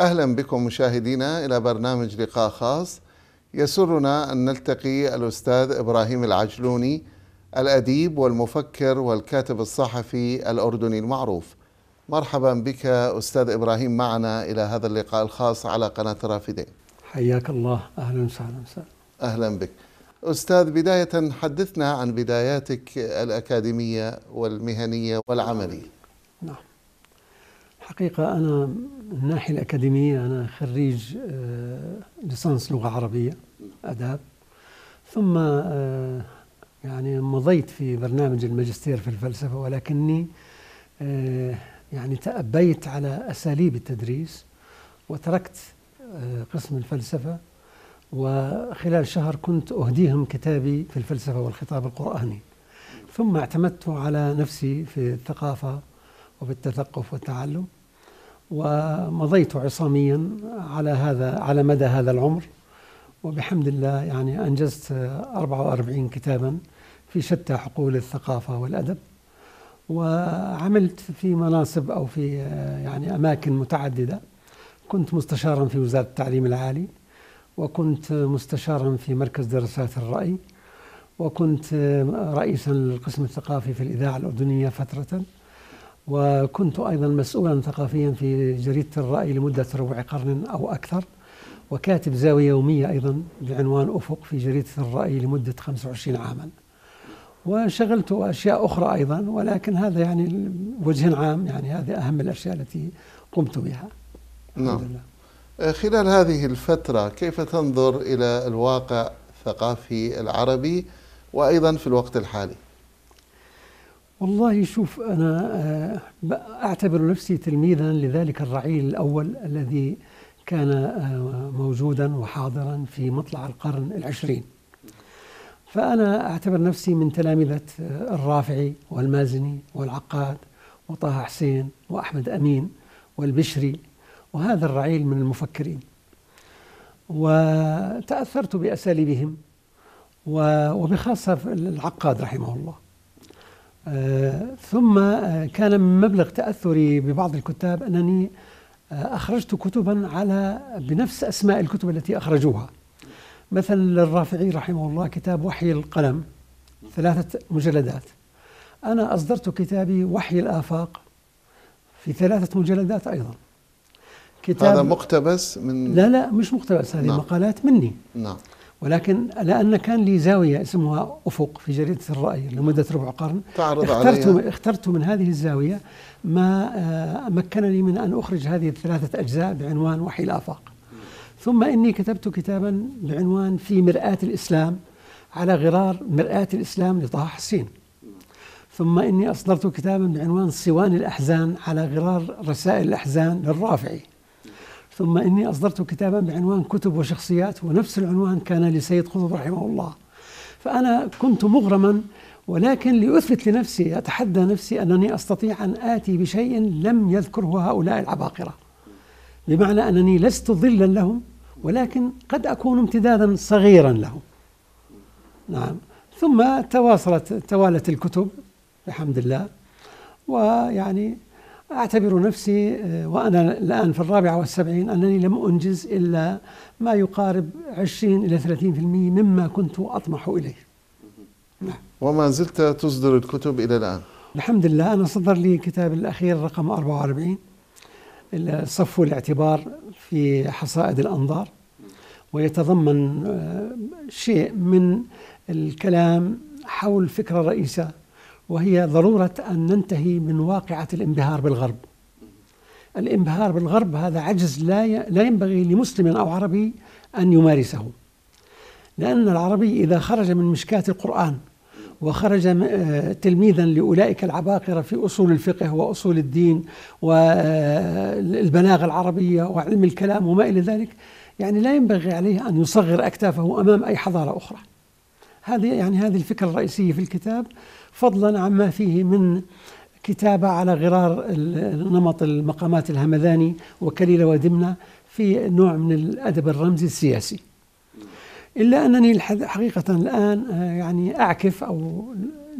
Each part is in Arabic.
أهلا بكم مشاهدينا إلى برنامج لقاء خاص يسرنا أن نلتقي الأستاذ إبراهيم العجلوني الأديب والمفكر والكاتب الصحفي الأردني المعروف. مرحبا بك أستاذ إبراهيم معنا إلى هذا اللقاء الخاص على قناة رافدين. حياك الله أهلا وسهلا وسهلا. أهلا بك. أستاذ بداية حدثنا عن بداياتك الأكاديمية والمهنية والعملية. نعم. الحقيقة أنا من الناحية الأكاديمية أنا خريج آه، ليسانس لغة عربية آداب. ثم آه، يعني مضيت في برنامج الماجستير في الفلسفة ولكني آه، يعني تأبيت على أساليب التدريس وتركت قسم الفلسفة. وخلال شهر كنت أهديهم كتابي في الفلسفة والخطاب القرآني. ثم اعتمدت على نفسي في الثقافة وبالتثقف والتعلم. ومضيت عصاميا على هذا على مدى هذا العمر. وبحمد الله يعني أنجزت 44 كتابا في شتى حقول الثقافة والأدب. وعملت في مناصب أو في يعني أماكن متعددة. كنت مستشارا في وزارة التعليم العالي وكنت مستشارا في مركز دراسات الرأي وكنت رئيسا للقسم الثقافي في الإذاعة الأردنية فترة. وكنت أيضا مسؤولا ثقافيا في جريدة الرأي لمدة ربع قرن أو أكثر وكاتب زاوية يومية أيضا بعنوان أفق في جريدة الرأي لمدة 25 عاما. وشغلت أشياء أخرى أيضا ولكن هذا يعني وجه عام يعني هذه أهم الأشياء التي قمت بها. نعم. خلال هذه الفترة كيف تنظر إلى الواقع الثقافي العربي وأيضا في الوقت الحالي؟ والله شوف أنا آه، أعتبر نفسي تلميذا لذلك الرعيل الأول الذي كان آه، موجودا وحاضرا في مطلع القرن العشرين. فأنا أعتبر نفسي من تلامذة آه، الرافعي والمازني والعقاد وطه حسين وأحمد أمين والبشري وهذا الرعيل من المفكرين. وتأثرت بأساليبهم وبخاصة العقاد رحمه الله. ثم آه، كان من مبلغ تأثري ببعض الكتاب أنني آه، أخرجت كتبا على بنفس أسماء الكتب التي أخرجوها. مثلا للرافعي رحمه الله كتاب وحي القلم ثلاثة مجلدات. أنا أصدرت كتابي وحي الآفاق في ثلاثة مجلدات أيضا. كتاب هذا مقتبس من لا لا مش مقتبس هذه نعم. مقالات مني. نعم. ولكن لأن كان لي زاوية اسمها أفق في جريدة الرأي لمدة ربع قرن. تعرض اخترت, عليها. اخترت من هذه الزاوية ما آه، مكنني من أن أخرج هذه الثلاثة أجزاء بعنوان وحي الآفاق. ثم إني كتبت كتابا بعنوان في مرآة الإسلام على غرار مرآة الإسلام لطه حسين. ثم إني أصدرت كتابا بعنوان صوان الأحزان على غرار رسائل الأحزان للرافعي. ثم إني أصدرت كتابا بعنوان كتب وشخصيات ونفس العنوان كان لسيد قطب رحمه الله. فأنا كنت مغرما ولكن لأثبت لنفسي أتحدى نفسي أنني أستطيع أن آتي بشيء لم يذكره هؤلاء العباقرة. بمعنى أنني لست ظلا لهم ولكن قد أكون امتدادا صغيرا لهم. نعم. ثم تواصلت توالت الكتب بحمد الله ويعني أعتبر نفسي آه، وأنا الآن في الرابعة والسبعين أنني لم أنجز إلا ما يقارب 20 إلى 30% مما كنت أطمح إليه نعم. وما زلت تصدر الكتب إلى الآن الحمد لله أنا صدر لي كتاب الأخير رقم 44 صف الاعتبار في حصائد الأنظار ويتضمن آه، شيء من الكلام حول فكرة رئيسة وهي ضرورة أن ننتهي من واقعة الانبهار بالغرب. الانبهار بالغرب هذا عجز لا لا ينبغي لمسلم أو عربي أن يمارسه. لأن العربي إذا خرج من مشكاة القرآن وخرج آه، تلميذا لأولئك العباقرة في أصول الفقه وأصول الدين والبلاغة العربية وعلم الكلام وما إلى ذلك يعني لا ينبغي عليه أن يصغر أكتافه أمام أي حضارة أخرى. هذه يعني هذه الفكرة الرئيسية في الكتاب فضلا عما فيه من كتابة على غرار نمط المقامات الهمذاني وكليلة ودمنة في نوع من الأدب الرمزي السياسي. إلا أنني حقيقة الآن آه، يعني أعكف أو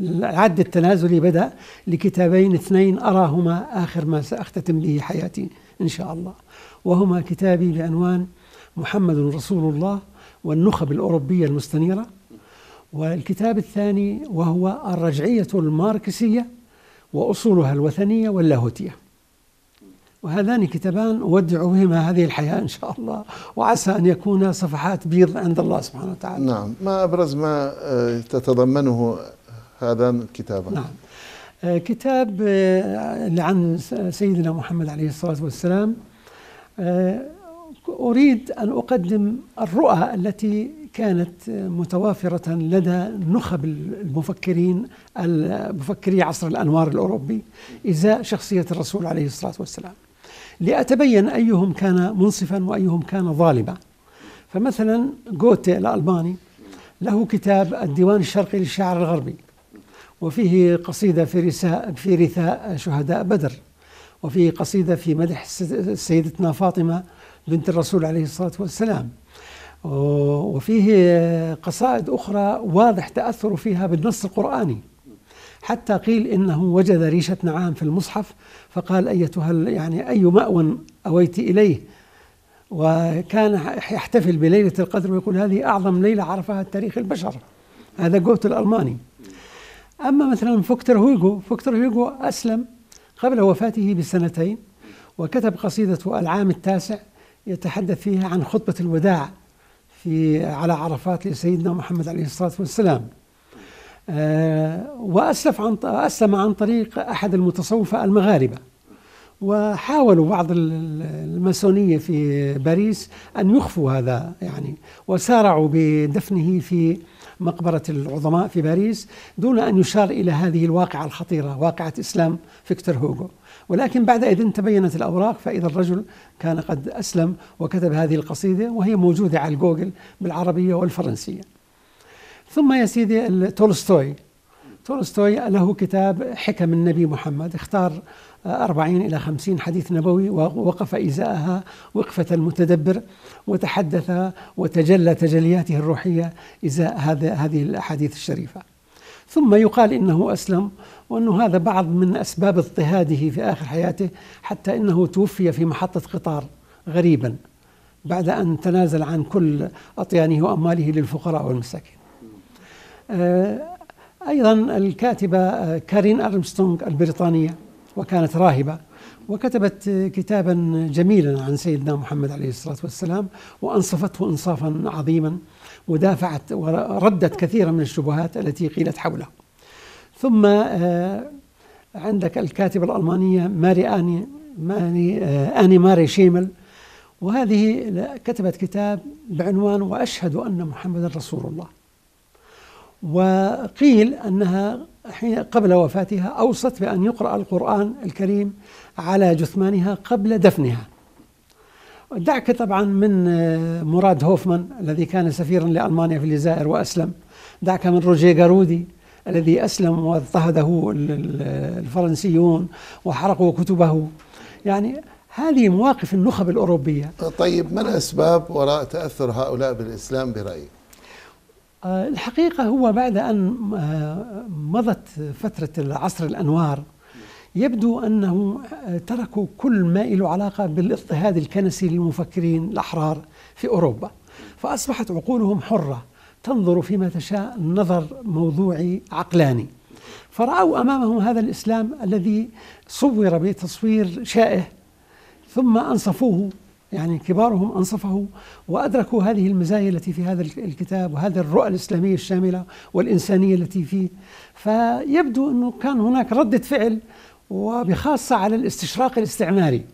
العد التنازلي بدأ لكتابين اثنين أراهما آخر ما سأختتم به حياتي إن شاء الله. وهما كتابي بعنوان محمد رسول الله والنخب الأوروبية المستنيرة. والكتاب الثاني وهو الرجعية الماركسية وأصولها الوثنية واللاهوتية. وهذان كتابان أودع بهما هذه الحياة إن شاء الله وعسى أن يكون صفحات بيض عند الله سبحانه وتعالى. نعم ما أبرز ما آه، تتضمنه هذان الكتابان نعم. آه، كتاب آه، عن سيدنا محمد عليه الصلاة والسلام. أريد أن أقدم الرؤى التي كانت متوافرة لدى نخب المفكرين المفكري عصر الأنوار الأوروبي إزاء شخصية الرسول عليه الصلاة والسلام. لأتبين أيهم كان منصفا وأيهم كان ظالما. فمثلا جوتي الألباني له كتاب الديوان الشرقي للشاعر الغربي وفيه قصيدة في رثاء في رثاء شهداء بدر وفيه قصيدة في مدح سيدتنا فاطمة بنت الرسول عليه الصلاة والسلام. وفيه قصائد أخرى واضح تأثر فيها بالنص القرآني. حتى قيل إنه وجد ريشة نعام في المصحف فقال أيتها يعني أي مأوى أويت إليه؟ وكان يحتفل بليلة القدر ويقول هذه أعظم ليلة عرفها تاريخ البشر. هذا جوت الألماني. أما مثلا فوكتر هوغو فوكتر هوغو أسلم قبل وفاته بسنتين وكتب قصيدة العام التاسع يتحدث فيها عن خطبة الوداع في على عرفات لسيدنا محمد عليه الصلاة والسلام. آه، وأسلف عن أسلم عن طريق أحد المتصوفة المغاربة. وحاولوا بعض الماسونية في باريس أن يخفوا هذا يعني وسارعوا بدفنه في مقبرة العظماء في باريس دون أن يشار إلى هذه الواقعة الخطيرة واقعة إسلام فيكتور هوغو. ولكن بعد إذن تبينت الأوراق فإذا الرجل كان قد أسلم وكتب هذه القصيدة وهي موجودة على الجوجل بالعربية والفرنسية. ثم يا سيدي تولستوي. تولستوي له كتاب حكم النبي محمد اختار أربعين إلى خمسين حديث نبوي ووقف إزاءها وقفة المتدبر وتحدث وتجلى تجلياته الروحية إزاء هذه الأحاديث الشريفة. ثم يقال إنه أسلم وأنه هذا بعض من أسباب اضطهاده في آخر حياته حتى إنه توفي في محطة قطار غريبا بعد أن تنازل عن كل أطيانه وأمواله للفقراء والمساكين. آه، أيضا الكاتبة آه، كارين أرمستونغ البريطانية وكانت راهبة وكتبت كتابا جميلا عن سيدنا محمد عليه الصلاة والسلام وأنصفته إنصافا عظيما ودافعت وردت كثيرا من الشبهات التي قيلت حوله. ثم آه، عندك الكاتبة الألمانية ماري آني ماري آه، آني ماري شيمل. وهذه كتبت كتاب بعنوان وأشهد أن محمدا رسول الله. وقيل أنها حين قبل وفاتها أوصت بأن يقرأ القرآن الكريم على جثمانها قبل دفنها. دعك طبعا من آه، مراد هوفمان الذي كان سفيرا لألمانيا في الجزائر وأسلم. دعك من روجيه جارودي الذي أسلم واضطهده الفرنسيون وحرقوا كتبه. يعني هذه مواقف النخب الأوروبية. طيب ما الأسباب وراء تأثر هؤلاء بالإسلام برأيك؟ آه، الحقيقة هو بعد أن آه، مضت فترة العصر الأنوار يبدو أنه آه، تركوا كل ما له علاقة بالاضطهاد الكنسي للمفكرين الأحرار في أوروبا فأصبحت عقولهم حرة. تنظر فيما تشاء نظر موضوعي عقلاني. فرأوا أمامهم هذا الإسلام الذي صور بتصوير شائه ثم أنصفوه يعني كبارهم أنصفه وأدركوا هذه المزايا التي في هذا الكتاب وهذه الرؤى الإسلامية الشاملة والإنسانية التي فيه. فيبدو أنه كان هناك ردة فعل وبخاصة على الاستشراق الاستعماري.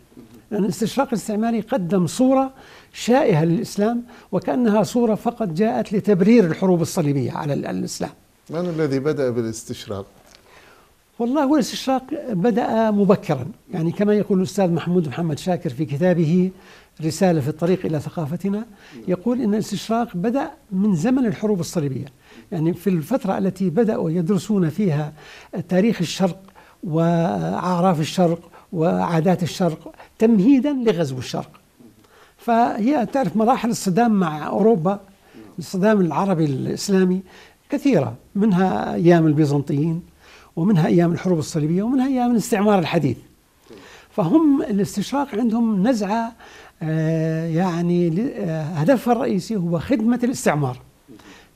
لأن الاستشراق الاستعماري قدم صورة شائهة للإسلام وكأنها صورة فقط جاءت لتبرير الحروب الصليبية على الإسلام. من الذي بدأ بالاستشراق؟ والله هو الاستشراق بدأ مبكرا. يعني كما يقول الأستاذ محمود محمد شاكر في كتابه رسالة في الطريق إلى ثقافتنا يقول إن الاستشراق بدأ من زمن الحروب الصليبية. يعني في الفترة التي بدأوا يدرسون فيها تاريخ الشرق وأعراف الشرق وعادات الشرق تمهيدا لغزو الشرق. فهي تعرف مراحل الصدام مع أوروبا الصدام العربي الإسلامي كثيرة منها أيام البيزنطيين ومنها أيام الحروب الصليبية ومنها أيام الاستعمار الحديث. فهم الاستشراق عندهم نزعة آه، يعني آه، هدفها الرئيسي هو خدمة الاستعمار.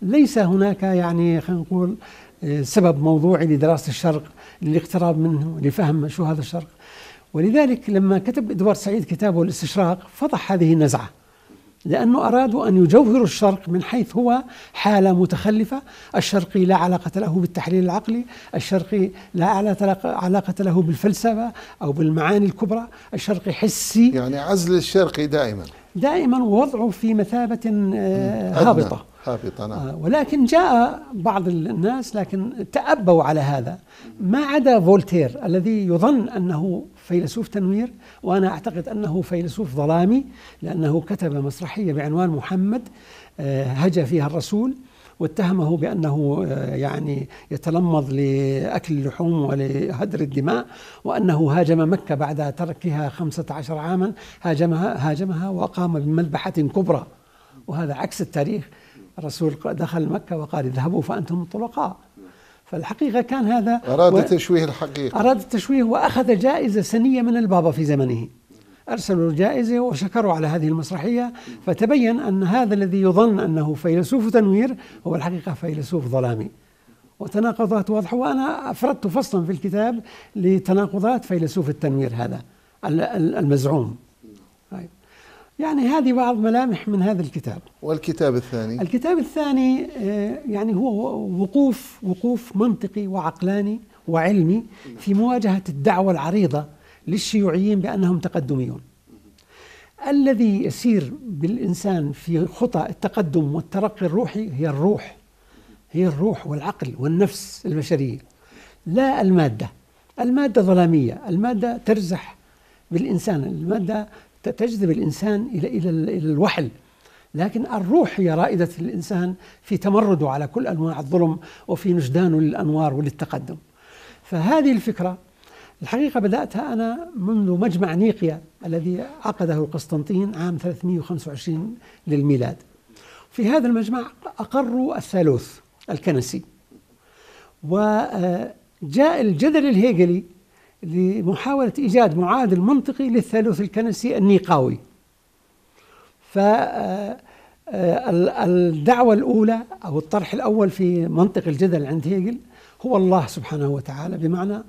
ليس هناك يعني خلينا نقول آه، سبب موضوعي لدراسة الشرق للاقتراب منه لفهم شو هذا الشرق. ولذلك لما كتب إدوارد سعيد كتابه الاستشراق فضح هذه النزعة. لأنه أرادوا أن يجوهروا الشرق من حيث هو حالة متخلفة. الشرقي لا علاقة له بالتحليل العقلي الشرقي لا علاقة له بالفلسفة أو بالمعاني الكبرى. الشرقي حسي. يعني عزل الشرقي دائما. دائما وضعه في مثابة آه، هابطة. هابطة نعم. آه، ولكن جاء بعض الناس لكن تأبوا على هذا. ما عدا فولتير الذي يظن أنه فيلسوف تنوير وأنا أعتقد أنه فيلسوف ظلامي لأنه كتب مسرحية بعنوان محمد آه، هجا فيها الرسول واتهمه بأنه آه، يعني يتلمض لأكل اللحوم ولهدر الدماء وأنه هاجم مكة بعد تركها خمسة عشر عاما هاجمها, هاجمها وقام بمذبحة كبرى. وهذا عكس التاريخ. الرسول دخل مكة وقال اذهبوا فأنتم الطلقاء. فالحقيقة كان هذا أراد و... تشويه الحقيقة. أراد التشويه وأخذ جائزة سنية من البابا في زمنه. أرسلوا جائزة وشكروا على هذه المسرحية. فتبين أن هذا الذي يظن أنه فيلسوف تنوير هو الحقيقة فيلسوف ظلامي. وتناقضات واضحة وأنا أفردت فصلا في الكتاب لتناقضات فيلسوف التنوير هذا المزعوم. يعني هذه بعض ملامح من هذا الكتاب. والكتاب الثاني؟ الكتاب الثاني آه، يعني هو وقوف وقوف منطقي وعقلاني وعلمي في مواجهة الدعوة العريضة للشيوعيين بأنهم تقدميون. الذي يسير بالإنسان في خطى التقدم والترقي الروحي هي الروح هي الروح والعقل والنفس البشرية لا المادة. المادة ظلامية المادة ترزح بالإنسان. المادة تجذب الإنسان إلى إلى إلى الوحل. لكن الروح هي رائدة الإنسان في تمرده على كل أنواع الظلم وفي نجدانه للأنوار وللتقدم. فهذه الفكرة الحقيقة بدأتها أنا منذ مجمع نيقيا الذي عقده القسطنطين عام 325 للميلاد. في هذا المجمع أقروا الثالوث الكنسي. وجاء الجدل الهيجلي لمحاولة إيجاد معادل منطقي للثالوث الكنسي النيقاوي. فالدعوة آه، الأولى أو الطرح الأول في منطق الجدل عند هيجل هو الله سبحانه وتعالى بمعنى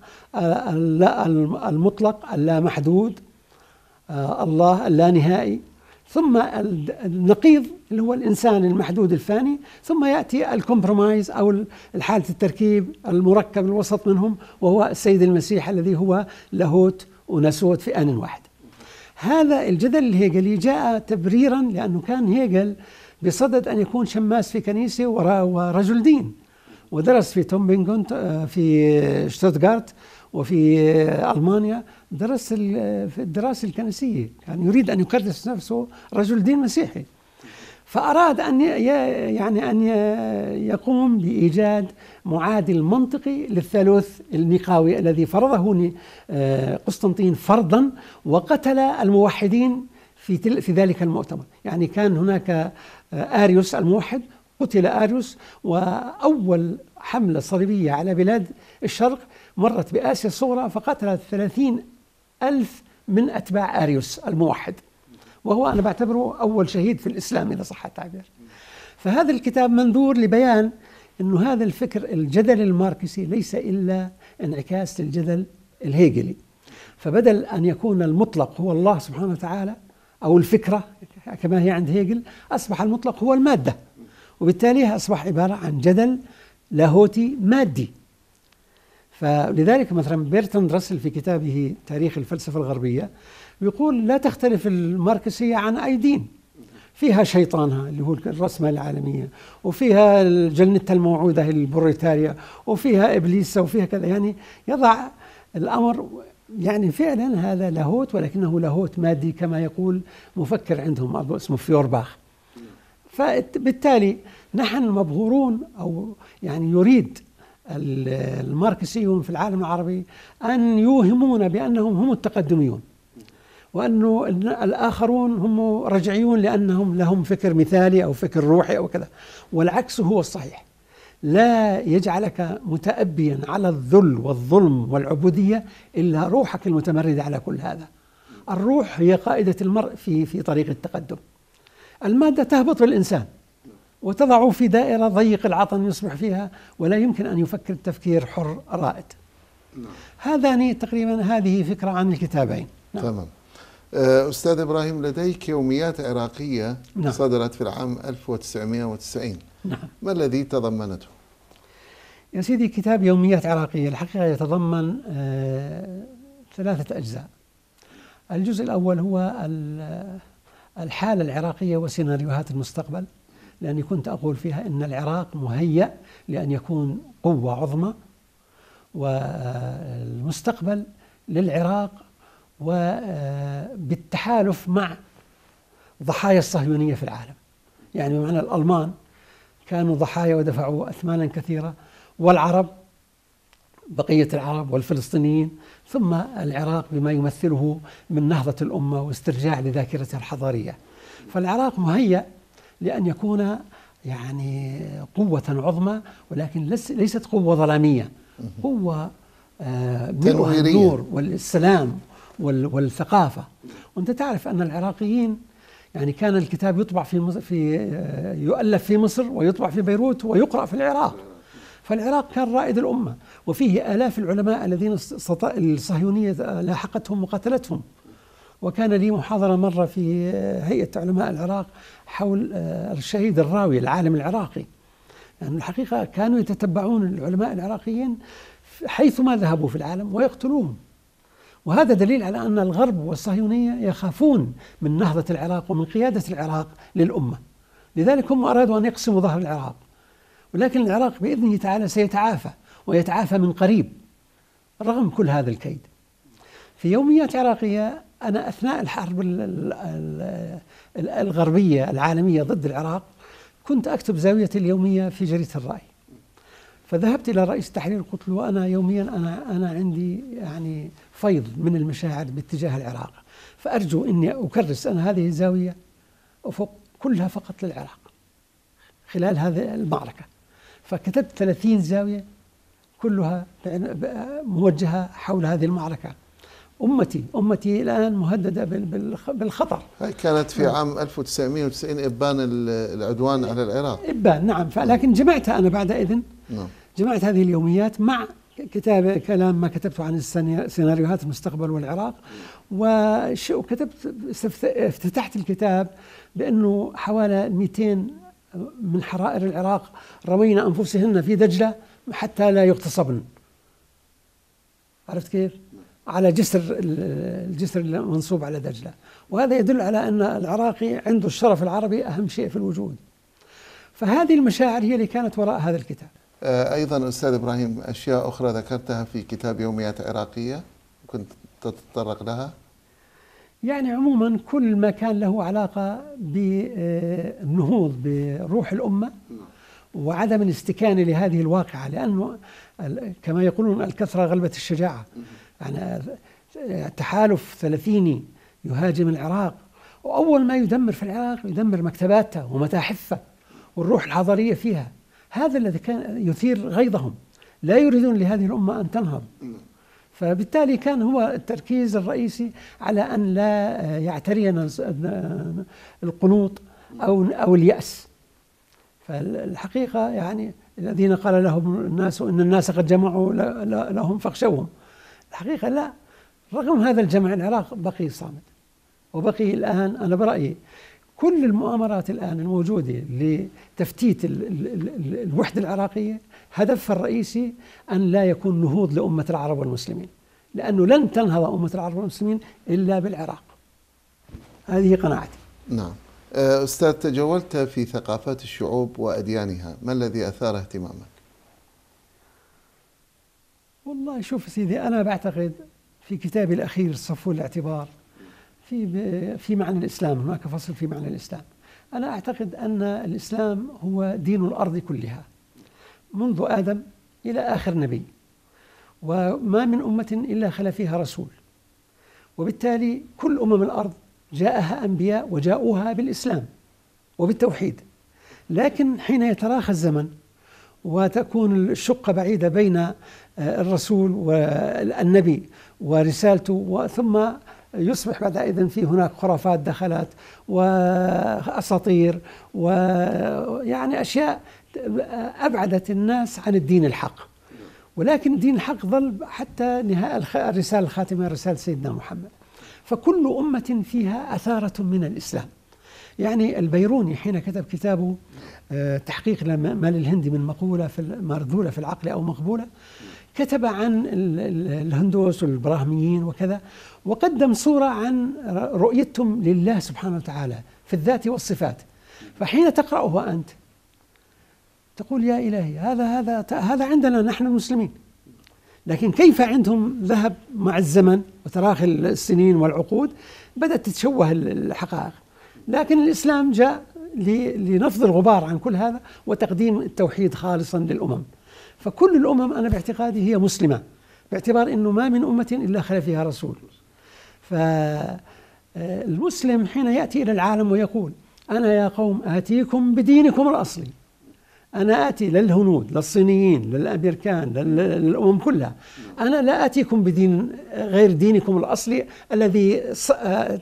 المطلق اللامحدود آه، الله اللانهائي ثم النقيض اللي هو الإنسان المحدود الفاني ثم يأتي الكومبرومايز أو الحالة التركيب المركب الوسط منهم وهو السيد المسيح الذي هو لاهوت وناسوت في آن واحد. هذا الجدل الهيجلي جاء تبريرا لأنه كان هيجل بصدد أن يكون شماس في كنيسة ورجل دين. ودرس في تومبينغون آه، في شتوتغارت وفي ألمانيا درس في الدراسة الكنسية. كان يريد أن يكرس نفسه رجل دين مسيحي. فأراد أن يعني أن يقوم بإيجاد معادل منطقي للثالوث النقاوي الذي فرضه آه، قسطنطين فرضا وقتل الموحدين في في ذلك المؤتمر، يعني كان هناك آه، آريوس الموحد قتل آريوس وأول حملة صليبية على بلاد الشرق مرت بآسيا الصغرى فقتلت ثلاثين ألف من أتباع أريوس الموحد وهو أنا بعتبره أول شهيد في الإسلام إذا صح التعبير. فهذا الكتاب منظور لبيان أنه هذا الفكر الجدلي الماركسي ليس إلا انعكاس للجدل الهيجلي. فبدل أن يكون المطلق هو الله سبحانه وتعالى أو الفكرة كما هي عند هيجل أصبح المطلق هو المادة وبالتالي أصبح عبارة عن جدل لاهوتي مادي. فلذلك مثلا بيرتند راسل في كتابه تاريخ الفلسفة الغربية يقول لا تختلف الماركسية عن أي دين. فيها شيطانها اللي هو الرسمة العالمية وفيها الجنة الموعودة البروليتاريا وفيها إبليس وفيها كذا. يعني يضع الأمر يعني فعلا هذا لاهوت ولكنه لاهوت مادي كما يقول مفكر عندهم اسمه فيورباخ. فبالتالي نحن مبهورون أو يعني يريد الماركسيون في العالم العربي أن يوهمون بأنهم هم التقدميون وأنه الآخرون هم رجعيون لأنهم لهم فكر مثالي أو فكر روحي أو كذا والعكس هو الصحيح. لا يجعلك متأبيا على الذل والظلم والعبودية إلا روحك المتمردة على كل هذا. الروح هي قائدة المرء في في طريق التقدم. المادة تهبط بالإنسان وتضع في دائرة ضيق العطن يصبح فيها ولا يمكن أن يفكر تفكير حر رائد نعم. هذان تقريبا هذه فكرة عن الكتابين نعم. تمام آه، أستاذ إبراهيم لديك يوميات عراقية نعم. صدرت في العام 1990 نعم. ما الذي تضمنته؟ يا سيدي كتاب يوميات عراقية الحقيقة يتضمن آه ثلاثة أجزاء الجزء الأول هو الحالة العراقية وسيناريوهات المستقبل لأني كنت أقول فيها أن العراق مهيأ لأن يكون قوة عظمى والمستقبل للعراق وبالتحالف مع ضحايا الصهيونية في العالم. يعني بمعنى الألمان كانوا ضحايا ودفعوا أثمانا كثيرة والعرب بقية العرب والفلسطينيين ثم العراق بما يمثله من نهضة الأمة واسترجاع لذاكرتها الحضارية. فالعراق مهيأ لأن يكون يعني قوة عظمى ولكن ليست قوة ظلامية. قوة آه، النور والسلام والثقافة. وأنت تعرف أن العراقيين يعني كان الكتاب يطبع في مصر في آه، يؤلف في مصر ويطبع في بيروت ويقرأ في العراق. فالعراق كان رائد الأمة. وفيه آلاف العلماء الذين الصهيونية لاحقتهم وقتلتهم وكان لي محاضرة مرة في هيئة علماء العراق حول آه، الشهيد الراوي العالم العراقي. يعني الحقيقة كانوا يتتبعون العلماء العراقيين حيثما ذهبوا في العالم ويقتلوهم. وهذا دليل على أن الغرب والصهيونية يخافون من نهضة العراق ومن قيادة العراق للأمة. لذلك هم أرادوا أن يقسموا ظهر العراق. ولكن العراق بإذنه تعالى سيتعافى ويتعافى من قريب رغم كل هذا الكيد. في يوميات عراقية أنا أثناء الحرب الغربية العالمية ضد العراق كنت أكتب زاويتي اليومية في جريدة الرأي. فذهبت إلى رئيس التحرير قلت له أنا يوميا أنا أنا عندي يعني فيض من المشاعر باتجاه العراق. فأرجو أني أكرس أنا هذه الزاوية أفق كلها فقط للعراق خلال هذه المعركة. فكتبت 30 زاوية كلها موجهة حول هذه المعركة. أمتي أمتي الآن مهددة بالخطر هاي كانت في نعم. عام 1990 إبان العدوان على العراق إبان نعم لكن جمعتها أنا بعد إذن نعم. جمعت هذه اليوميات مع كتاب كلام ما كتبته عن سيناريوهات المستقبل والعراق وكتبت افتتحت الكتاب بأنه حوالي 200 من حرائر العراق رمينا أنفسهن في دجلة حتى لا يغتصبن عرفت كيف؟ على جسر الجسر المنصوب على دجلة. وهذا يدل على أن العراقي عنده الشرف العربي أهم شيء في الوجود. فهذه المشاعر هي اللي كانت وراء هذا الكتاب. آه، أيضا أستاذ إبراهيم أشياء أخرى ذكرتها في كتاب يوميات عراقية كنت تتطرق لها؟ يعني عموما كل ما كان له علاقة بالنهوض بروح الأمة وعدم الاستكانة لهذه الواقعة لأنه كما يقولون الكثرة غلبة الشجاعة. يعني تحالف ثلاثيني يهاجم العراق وأول ما يدمر في العراق يدمر مكتباتها ومتاحفها والروح الحضارية فيها. هذا الذي كان يثير غيظهم. لا يريدون لهذه الأمة أن تنهض. فبالتالي كان هو التركيز الرئيسي على أن لا يعترينا القنوط أو أو اليأس. فالحقيقة يعني الذين قال لهم الناس إن الناس قد جمعوا لهم فاخشوهم. الحقيقة لا. رغم هذا الجمع العراق بقي صامت. وبقي الآن أنا برأيي كل المؤامرات الآن الموجودة لتفتيت الوحدة العراقية هدفها الرئيسي أن لا يكون نهوض لأمة العرب والمسلمين لأنه لن تنهض أمة العرب والمسلمين إلا بالعراق. هذه قناعتي. نعم. أستاذ تجولت في ثقافات الشعوب وأديانها ما الذي أثار اهتمامك؟ والله شوف سيدي أنا بعتقد في كتابي الأخير صفو الاعتبار في في معنى الإسلام هناك فصل في معنى الإسلام. أنا أعتقد أن الإسلام هو دين الأرض كلها منذ آدم إلى آخر نبي وما من أمة إلا خلا فيها رسول. وبالتالي كل أمم الأرض جاءها أنبياء وجاءوها بالإسلام وبالتوحيد. لكن حين يتراخى الزمن وتكون الشقة بعيدة بين آه، الرسول والنبي ورسالته ثم يصبح بعد إذن في هناك خرافات دخلت وأساطير ويعني أشياء أبعدت الناس عن الدين الحق. ولكن الدين الحق ظل حتى نهاية الرسالة الخاتمة رسالة سيدنا محمد. فكل أمة فيها أثارة من الإسلام. يعني البيروني حين كتب كتابه آه، تحقيق ما للهندي من مقولة في مرذولة في العقل أو مقبولة كتب عن الهندوس والبراهميين وكذا وقدم صورة عن رؤيتهم لله سبحانه وتعالى في الذات والصفات. فحين تقرأه أنت؟ تقول يا إلهي هذا هذا هذا عندنا نحن المسلمين. لكن كيف عندهم ذهب مع الزمن وتراخي السنين والعقود؟ بدأت تتشوه الحقائق. لكن الإسلام جاء لنفض الغبار عن كل هذا وتقديم التوحيد خالصا للأمم. فكل الأمم أنا باعتقادي هي مسلمة باعتبار أنه ما من أمة إلا خلف فيها رسول. فالمسلم حين يأتي إلى العالم ويقول أنا يا قوم آتيكم بدينكم الأصلي. أنا آتي للهنود للصينيين للأمريكان للأمم كلها. أنا لا آتيكم بدين غير دينكم الأصلي الذي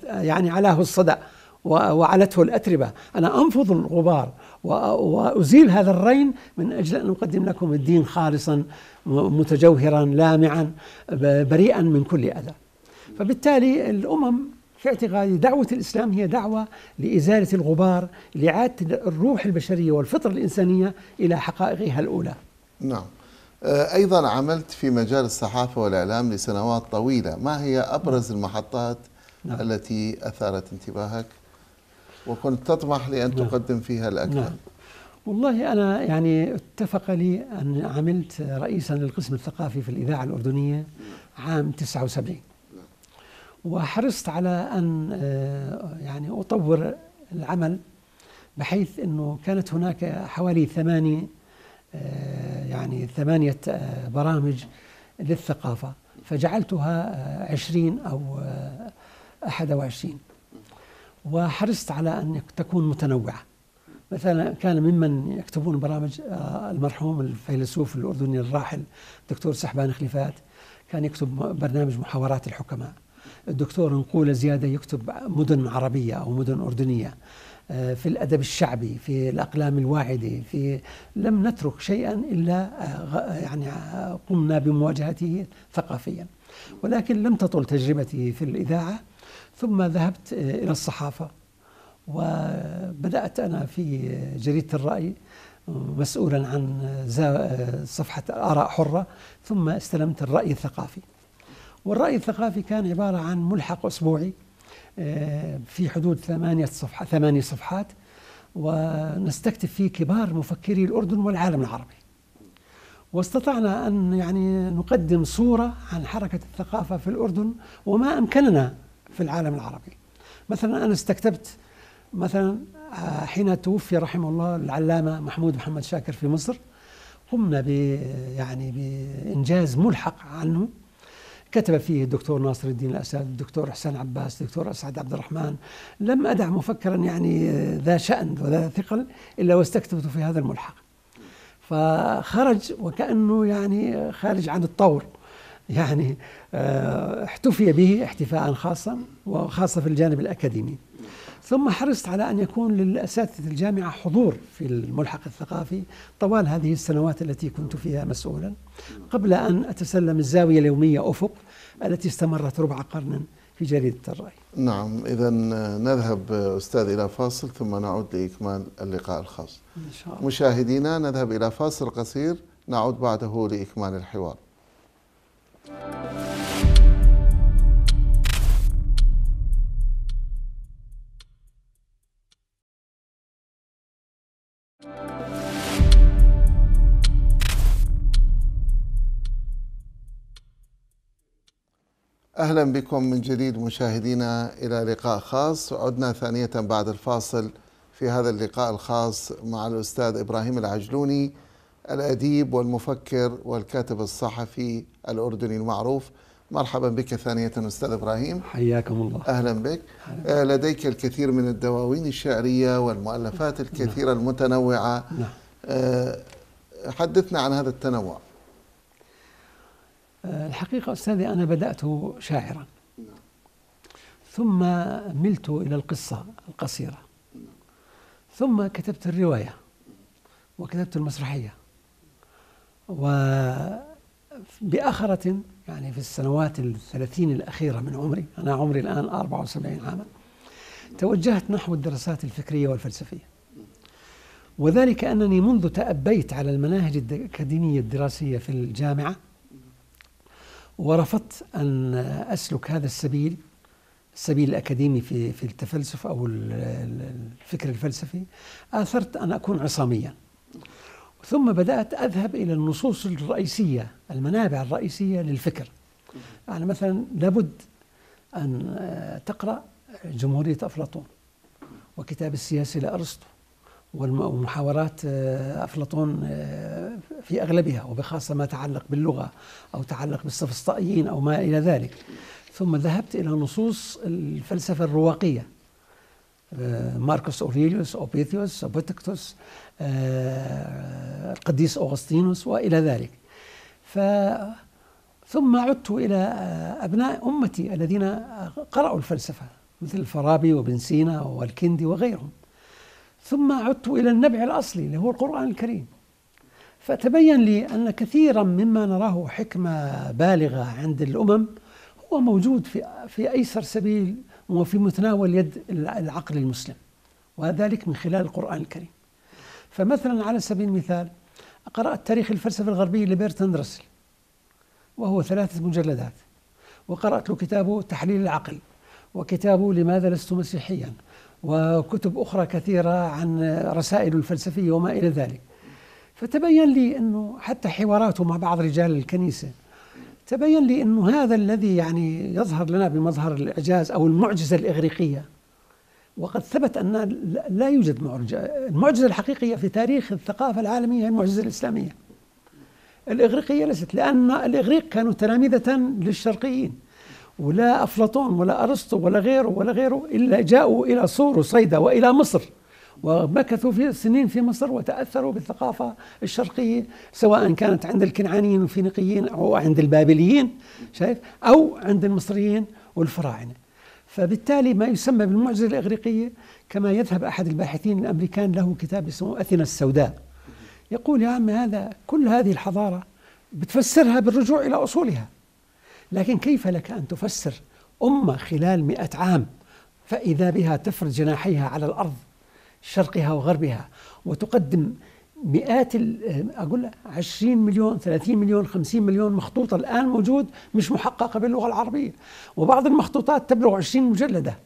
يعني علاه الصدأ. وعلته الأتربة. أنا أنفض الغبار وأزيل هذا الرين من أجل أن أقدم لكم الدين خالصا متجوهرا لامعا بريئا من كل أذى. فبالتالي الأمم في اعتقادي دعوة الإسلام هي دعوة لإزالة الغبار لإعادة الروح البشرية والفطرة الإنسانية إلى حقائقها الأولى. نعم. آه، أيضا عملت في مجال الصحافة والإعلام لسنوات طويلة. ما هي أبرز المحطات نعم. التي أثارت انتباهك؟ وكنت تطمح لأن نعم. تقدم فيها الأكثر نعم. والله أنا يعني اتفق لي أن عملت رئيسا للقسم الثقافي في الإذاعة الأردنية عام 79 وحرصت على أن آه، يعني أطور العمل بحيث أنه كانت هناك حوالي ثماني آه، يعني ثمانية آه، برامج للثقافة فجعلتها عشرين أو أحد وعشرين وحرصت على أن تكون متنوعة. مثلا كان ممن يكتبون برامج المرحوم الفيلسوف الأردني الراحل الدكتور سحبان خليفات كان يكتب برنامج محاورات الحكماء. الدكتور نقول زيادة يكتب مدن عربية أو مدن أردنية آه، في الأدب الشعبي في الأقلام الواعدة في لم نترك شيئا إلا آه، يعني قمنا بمواجهته ثقافيا. ولكن لم تطل تجربتي في الإذاعة ثم ذهبت آه، إلى الصحافة. وبدأت أنا في جريدة الرأي مسؤولا عن صفحة آراء حرة ثم استلمت الرأي الثقافي. والرأي الثقافي كان عبارة عن ملحق أسبوعي آه، في حدود ثمانية صفحة ثمانية صفحات ونستكتب فيه كبار مفكري الأردن والعالم العربي. واستطعنا أن يعني نقدم صورة عن حركة الثقافة في الأردن وما أمكننا في العالم العربي. مثلا أنا استكتبت مثلا آه، حين توفي رحمه الله العلامة محمود محمد شاكر في مصر. قمنا ب يعني بإنجاز ملحق عنه. كتب فيه الدكتور ناصر الدين الأسد الدكتور حسين عباس الدكتور أسعد عبد الرحمن. لم أدع مفكرا يعني ذا شأن وذا ثقل إلا واستكتبت في هذا الملحق. فخرج وكأنه يعني خارج عن الطور. يعني آه، احتفي به احتفاء خاصا وخاصة في الجانب الأكاديمي. ثم حرصت على أن يكون للأساتذة الجامعة حضور في الملحق الثقافي طوال هذه السنوات التي كنت فيها مسؤولا قبل أن أتسلم الزاوية اليومية أفق التي استمرت ربع قرن في جريدة الرأي. نعم إذا نذهب أستاذ إلى فاصل ثم نعود لإكمال اللقاء الخاص. إن شاء الله. مشاهدينا نذهب إلى فاصل قصير نعود بعده لإكمال الحوار. أهلا بكم من جديد مشاهدينا إلى لقاء خاص. عدنا ثانية بعد الفاصل في هذا اللقاء الخاص مع الأستاذ إبراهيم العجلوني الأديب والمفكر والكاتب الصحفي الأردني المعروف. مرحبا بك ثانية أستاذ إبراهيم. حياكم الله. أهلا بك. آه لديك الكثير من الدواوين الشعرية والمؤلفات الكثيرة نعم. المتنوعة. نعم. آه حدثنا عن هذا التنوع. آه، الحقيقة أستاذي أنا بدأت شاعرا. ثم ملت إلى القصة القصيرة. ثم كتبت الرواية وكتبت المسرحية. وبآخرة يعني في السنوات الثلاثين الأخيرة من عمري أنا عمري الآن 74 عاما توجهت نحو الدراسات الفكرية والفلسفية. وذلك أنني منذ تأبيت على المناهج الأكاديمية الدراسية في الجامعة ورفضت أن أسلك هذا السبيل السبيل الأكاديمي في في التفلسف أو الفكر الفلسفي. آثرت أن أكون عصاميا. ثم بدأت أذهب إلى النصوص الرئيسية المنابع الرئيسية للفكر. يعني مثلا لابد أن تقرأ جمهورية أفلاطون وكتاب السياسي لأرسطو ومحاورات آه، أفلاطون آه، في أغلبها وبخاصة ما تعلق باللغة أو تعلق بالسفسطائيين أو ما إلى ذلك. ثم ذهبت إلى نصوص الفلسفة الرواقية. آه، ماركوس أوريليوس أوبيثيوس أوبيتكتوس القديس أوغسطينوس وإلى ذلك. ف ثم عدت إلى أبناء أمتي الذين قرأوا الفلسفة مثل الفارابي وابن سينا والكندي وغيرهم. ثم عدت إلى النبع الأصلي اللي هو القرآن الكريم. فتبين لي أن كثيرا مما نراه حكمة بالغة عند الأمم هو موجود في في أيسر سبيل وفي متناول يد العقل المسلم وذلك من خلال القرآن الكريم. فمثلا على سبيل المثال قرأت تاريخ الفلسفة الغربية لبيرتند راسل وهو ثلاثة مجلدات. وقرأت له كتابه تحليل العقل وكتابه لماذا لست مسيحيا وكتب أخرى كثيرة عن رسائل الفلسفية وما إلى ذلك. فتبين لي أنه حتى حواراته مع بعض رجال الكنيسة تبين لي أنه هذا الذي يعني يظهر لنا بمظهر الإعجاز أو المعجزة الإغريقية. وقد ثبت أن لا يوجد معجزة. المعجزة الحقيقية في تاريخ الثقافة العالمية هي المعجزة الإسلامية. الإغريقية ليست لأن الإغريق كانوا تلامذة للشرقيين. ولا أفلاطون ولا أرسطو ولا غيره ولا غيره إلا جاءوا إلى صور وصيدا وإلى مصر. ومكثوا في سنين في مصر وتأثروا بالثقافة الشرقية سواء كانت عند الكنعانيين والفينيقيين أو عند البابليين شايف؟ أو عند المصريين والفراعنة. فبالتالي ما يسمى بالمعجزة الإغريقية كما يذهب أحد الباحثين الأمريكان له كتاب اسمه أثينا السوداء. يقول يا عم هذا كل هذه الحضارة بتفسرها بالرجوع إلى أصولها. لكن كيف لك أن تفسر أمة خلال مئة عام فإذا بها تفرد جناحيها على الأرض شرقها وغربها وتقدم مئات أقول 20 مليون 30 مليون 50 مليون مخطوطة الآن موجود مش محققة باللغة العربية. وبعض المخطوطات تبلغ 20 مجلدة.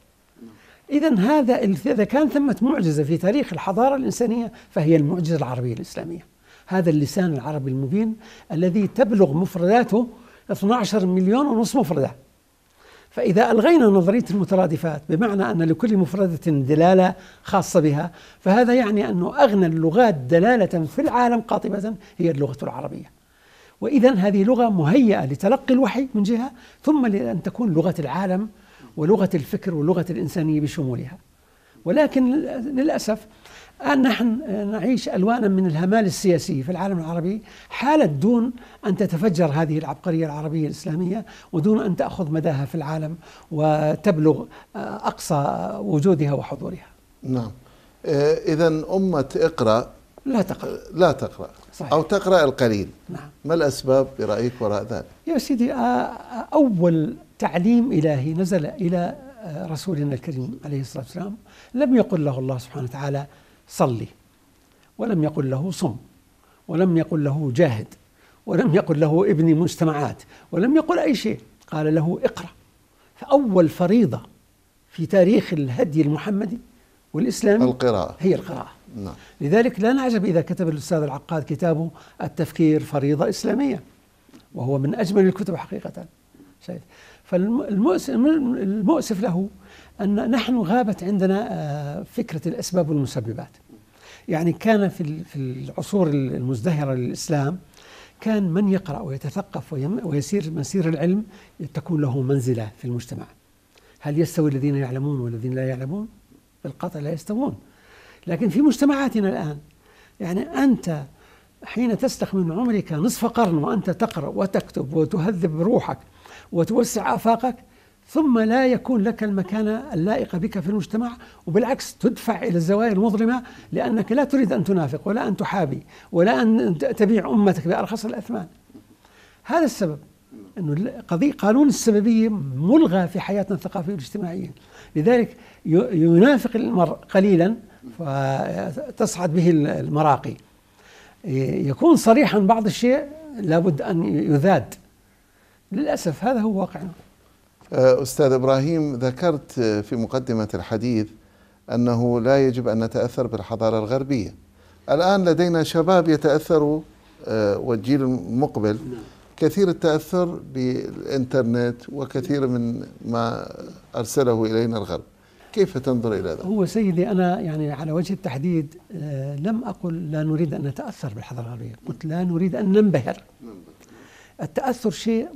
إذا هذا إذا كان ثمة معجزة في تاريخ الحضارة الإنسانية فهي المعجزة العربية الإسلامية. هذا اللسان العربي المبين الذي تبلغ مفرداته 12 مليون ونصف مفردة. فإذا ألغينا نظرية المترادفات بمعنى أن لكل مفردة دلالة خاصة بها فهذا يعني أن أغنى اللغات دلالة في العالم قاطبة هي اللغة العربية. وإذا هذه لغة مهيئة لتلقي الوحي من جهة ثم لأن تكون لغة العالم ولغة الفكر ولغة الإنسانية بشمولها. ولكن للأسف نحن نعيش ألوانا من الهمال السياسي في العالم العربي حالت دون أن تتفجر هذه العبقرية العربية الإسلامية ودون أن تأخذ مداها في العالم وتبلغ أقصى وجودها وحضورها. نعم. آه، إذا أمة اقرأ لا تقرأ. لا تقرأ. صحيح. أو تقرأ القليل. نعم. ما الأسباب برأيك وراء ذلك؟ يا سيدي أول تعليم إلهي نزل إلى رسولنا الكريم عليه الصلاة والسلام لم يقل له الله سبحانه وتعالى صلي. ولم يقل له صم. ولم يقل له جاهد. ولم يقل له ابني مجتمعات ولم يقل أي شيء. قال له اقرأ. فأول فريضة في تاريخ الهدي المحمدي والإسلامي القراءة. هي القراءة. نعم. لذلك لا نعجب إذا كتب الأستاذ العقاد كتابه التفكير فريضة إسلامية. وهو من أجمل الكتب حقيقة. شايف. فالمؤسف له أن نحن غابت عندنا آه، فكرة الأسباب والمسببات. يعني كان في العصور المزدهرة للإسلام كان من يقرأ ويتثقف ويسير مسير العلم تكون له منزلة في المجتمع. هل يستوي الذين يعلمون والذين لا يعلمون؟ بالقطع لا يستوون. لكن في مجتمعاتنا الآن يعني أنت حين تستخ من عمرك نصف قرن وأنت تقرأ وتكتب وتهذب روحك وتوسع آفاقك ثم لا يكون لك المكانة اللائقة بك في المجتمع وبالعكس تدفع إلى الزوايا المظلمة لأنك لا تريد أن تنافق ولا أن تحابي ولا أن تبيع أمتك بأرخص الأثمان. هذا السبب أنه قانون السببية ملغى في حياتنا الثقافية والاجتماعية. لذلك ينافق المرء قليلا فتصعد به المراقي. يكون صريحا بعض الشيء لابد أن يذاد. للأسف هذا هو واقعنا. أستاذ إبراهيم ذكرت في مقدمة الحديث أنه لا يجب أن نتأثر بالحضارة الغربية. الآن لدينا شباب يتأثروا أه، والجيل المقبل. كثير التأثر بالإنترنت وكثير من ما أرسله إلينا الغرب. كيف تنظر إلى ذلك؟ هو سيدي أنا يعني على وجه التحديد لم أقل لا نريد أن نتأثر بالحضارة الغربية قلت لا نريد أن ننبهر. التأثر شيء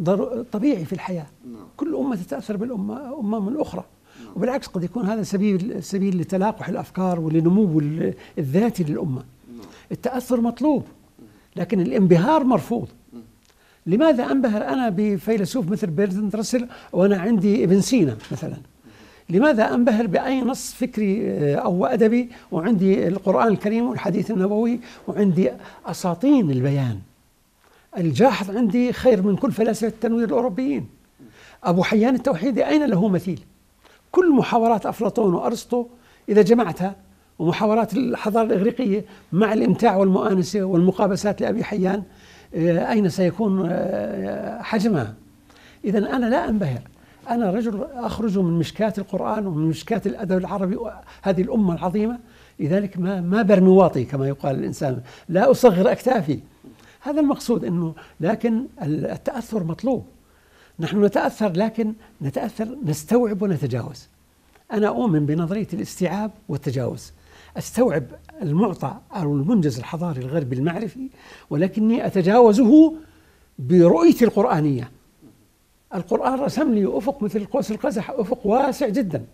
طبيعي في الحياة. نعم. كل أمة تتأثر بالأمة أمم الأخرى نعم. وبالعكس قد يكون هذا سبيل سبيل لتلاقح الأفكار ولنمو الذاتي للأمة. نعم. التأثر مطلوب لكن الانبهار مرفوض. لماذا أنبهر أنا بفيلسوف مثل بيرتراند راسل وأنا عندي ابن سينا مثلا؟ لماذا أنبهر بأي نص فكري آه، أو أدبي وعندي القرآن الكريم والحديث النبوي وعندي أساطين البيان؟ الجاحظ عندي خير من كل فلاسفة التنوير الأوروبيين. أبو حيان التوحيدي أين له مثيل؟ كل محاورات أفلاطون وأرسطو إذا جمعتها ومحاورات الحضارة الإغريقية مع الإمتاع والمؤانسة والمقابسات لأبي حيان آه، أين سيكون آه، حجمها؟ إذا أنا لا أنبهر. أنا رجل أخرج من مشكاة القرآن ومن مشكاة الأدب العربي هذه الأمة العظيمة. لذلك ما ما برمي واطي كما يقال الإنسان. لا أصغر أكتافي. هذا المقصود إنه لكن التأثر مطلوب. نحن نتأثر لكن نتأثر نستوعب ونتجاوز. أنا أؤمن بنظرية الاستيعاب والتجاوز. أستوعب المعطى أو المنجز الحضاري الغربي المعرفي ولكني أتجاوزه برؤيتي القرآنية. القرآن رسم لي أفق مثل قوس القزح أفق واسع جدا.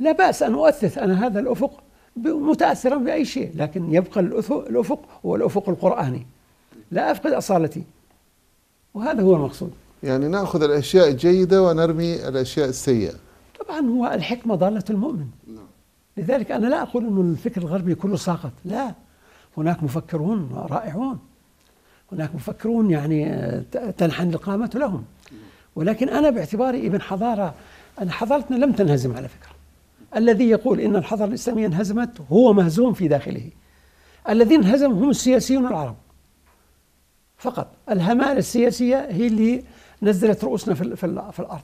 لا بأس أن أؤثث أنا هذا الأفق متاثرا بأي شيء لكن يبقى الأفق هو الأفق القرآني. لا أفقد أصالتي. وهذا هو المقصود. يعني نأخذ الأشياء الجيدة ونرمي الأشياء السيئة. طبعا هو الحكمة ضالة المؤمن. نعم. لذلك أنا لا أقول أن الفكر الغربي كله ساقط. لا. هناك مفكرون رائعون. هناك مفكرون يعني تنحني القامة لهم. ولكن أنا باعتباري ابن حضارة أن حضارتنا لم تنهزم على فكرة. الذي يقول إن الحضارة الإسلامية انهزمت هو مهزوم في داخله. الذين انهزموا هم السياسيون العرب. فقط. الهمالة السياسية هي اللي نزلت رؤوسنا في, في, في الأرض.